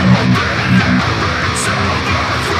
The cold never bothered